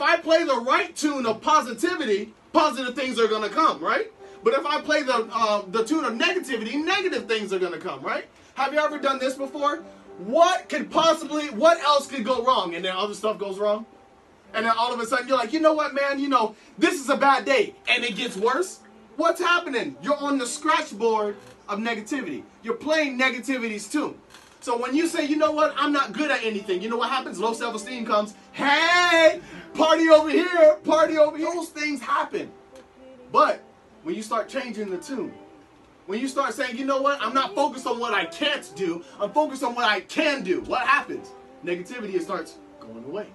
if I play the right tune of positivity, positive things are gonna come, right? But if I play the uh, the tune of negativity, negative things are gonna come, right? Have you ever done this before? What could possibly, what else could go wrong? And then other stuff goes wrong. And then all of a sudden you're like, you know what, man, you know, this is a bad day. And it gets worse. What's happening? You're on the scratch board of negativity. You're playing negativity's tune. So when you say, you know what, I'm not good at anything, you know what happens? Low self-esteem comes. Hey, party over here, party over here. Those things happen. But when you start changing the tune, when you start saying, you know what, I'm not focused on what I can't do, I'm focused on what I can do, what happens? Negativity starts going away.